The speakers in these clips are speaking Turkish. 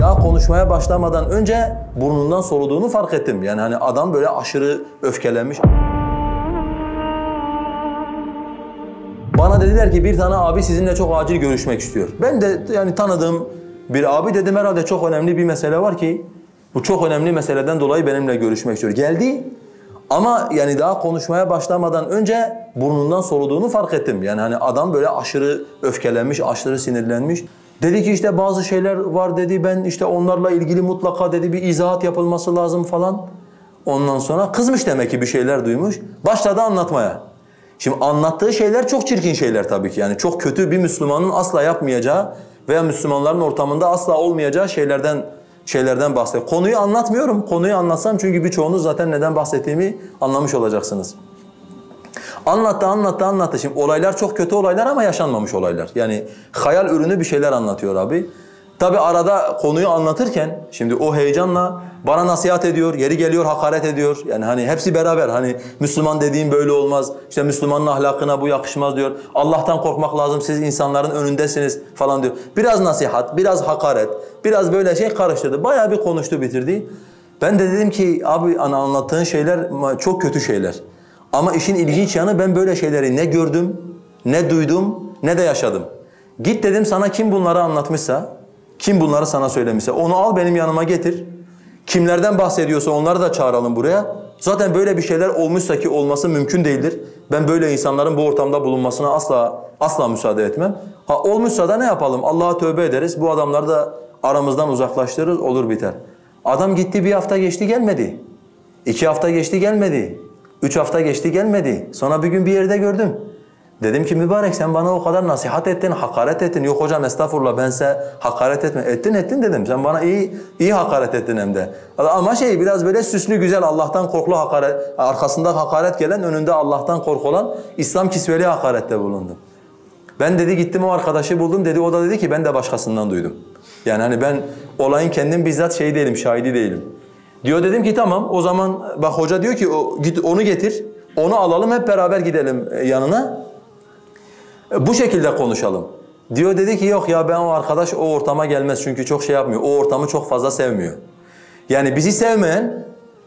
Daha konuşmaya başlamadan önce burnundan soluduğunu fark ettim. Yani hani adam böyle aşırı öfkelenmiş. Bana dediler ki bir tane abi sizinle çok acil görüşmek istiyor. Ben de yani tanıdığım bir abi dedim herhalde çok önemli bir mesele var ki bu çok önemli meseleden dolayı benimle görüşmek istiyor. Geldi ama yani daha konuşmaya başlamadan önce burnundan soluduğunu fark ettim. Yani hani adam böyle aşırı öfkelenmiş, aşırı sinirlenmiş. Dedi ki işte bazı şeyler var dedi ben işte onlarla ilgili mutlaka dedi bir izahat yapılması lazım falan. Ondan sonra kızmış demek ki bir şeyler duymuş. Başladı anlatmaya. Şimdi anlattığı şeyler çok çirkin şeyler tabii ki. Yani çok kötü bir Müslümanın asla yapmayacağı veya Müslümanların ortamında asla olmayacağı şeylerden şeylerden bahsediyor. Konuyu anlatmıyorum. Konuyu anlatsam çünkü birçoğunuz zaten neden bahsettiğimi anlamış olacaksınız. Anlattı, anlattı, anlattı. Şimdi olaylar çok kötü olaylar ama yaşanmamış olaylar. Yani hayal ürünü bir şeyler anlatıyor abi. Tabi arada konuyu anlatırken şimdi o heyecanla bana nasihat ediyor, yeri geliyor hakaret ediyor. Yani hani hepsi beraber hani Müslüman dediğim böyle olmaz. İşte Müslümanın ahlakına bu yakışmaz diyor. Allah'tan korkmak lazım siz insanların önündesiniz falan diyor. Biraz nasihat, biraz hakaret, biraz böyle şey karıştırdı. Bayağı bir konuştu bitirdi. Ben de dedim ki abi ana anlattığın şeyler çok kötü şeyler. Ama işin ilginç yanı ben böyle şeyleri ne gördüm, ne duydum, ne de yaşadım. Git dedim sana kim bunları anlatmışsa, kim bunları sana söylemişse onu al benim yanıma getir. Kimlerden bahsediyorsa onları da çağıralım buraya. Zaten böyle bir şeyler olmuşsa ki olması mümkün değildir. Ben böyle insanların bu ortamda bulunmasına asla asla müsaade etmem. Ha olmuşsa da ne yapalım? Allah'a tövbe ederiz. Bu adamları da aramızdan uzaklaştırırız, olur biter. Adam gitti bir hafta geçti gelmedi. İki hafta geçti gelmedi. Üç hafta geçti gelmedi. Sonra bir gün bir yerde gördüm. Dedim ki mübarek sen bana o kadar nasihat ettin, hakaret ettin. Yok hocam estağfurullah ben size hakaret etme. Ettin ettin dedim. Sen bana iyi iyi hakaret ettin hem de. Ama şey biraz böyle süslü güzel Allah'tan korkulu hakaret, arkasında hakaret gelen önünde Allah'tan korku olan İslam kisveli hakarette bulundum. Ben dedi gittim o arkadaşı buldum dedi o da dedi ki ben de başkasından duydum. Yani hani ben olayın kendim bizzat şey değilim, şahidi değilim. Diyor dedim ki tamam o zaman bak hoca diyor ki git onu getir. Onu alalım hep beraber gidelim e, yanına. E, bu şekilde konuşalım. Diyor dedi ki yok ya ben o arkadaş o ortama gelmez çünkü çok şey yapmıyor. O ortamı çok fazla sevmiyor. Yani bizi sevmeyen,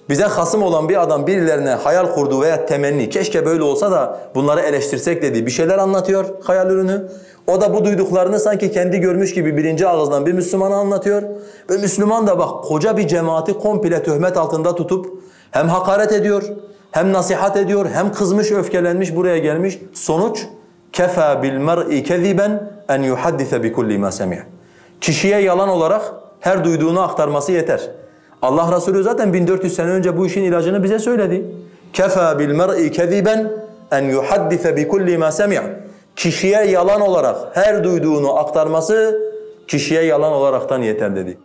bize hasım olan bir adam birilerine hayal kurduğu veya temenni keşke böyle olsa da bunları eleştirsek dediği bir şeyler anlatıyor hayal ürünü. O da bu duyduklarını sanki kendi görmüş gibi birinci ağızdan bir Müslümana anlatıyor. Ve Müslüman da bak koca bir cemaati komple töhmet altında tutup hem hakaret ediyor, hem nasihat ediyor, hem kızmış, öfkelenmiş buraya gelmiş. Sonuç kefa bil mer'i keziben en yuhaddise bi kulli ma. Kişiye yalan olarak her duyduğunu aktarması yeter. Allah Resulü zaten 1400 sene önce bu işin ilacını bize söyledi. Kefa bil mer'i keziben en yuhaddise bi kulli ma semi'. Kişiye yalan olarak her duyduğunu aktarması kişiye yalan olaraktan yeter dedi.